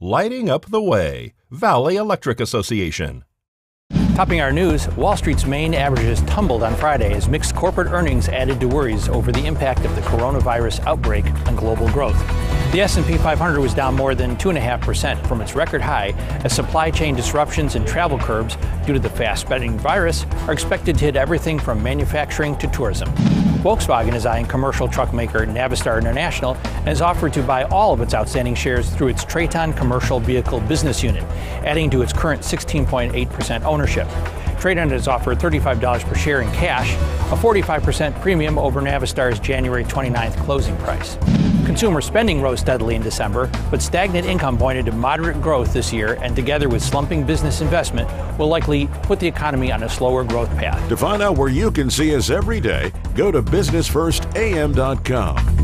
lighting up the way. Valley Electric Association. Topping our news, Wall Street's main averages tumbled on Friday as mixed corporate earnings added to worries over the impact of the coronavirus outbreak on global growth. The S&P 500 was down more than 2.5% from its record high as supply chain disruptions and travel curbs due to the fast-spreading virus are expected to hit everything from manufacturing to tourism. Volkswagen is eyeing commercial truck maker Navistar International and has offered to buy all of its outstanding shares through its Traton Commercial Vehicle Business Unit, adding to its current 16.8% ownership. Traton has offered $35 per share in cash, a 45% premium over Navistar's January 29th closing price. Consumer spending rose steadily in December, but stagnant income pointed to moderate growth this year, and together with slumping business investment, will likely put the economy on a slower growth path. To find out where you can see us every day, go to businessfirstam.com.